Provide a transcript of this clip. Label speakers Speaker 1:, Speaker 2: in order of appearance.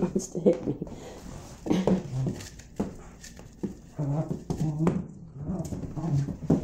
Speaker 1: wants to hit me.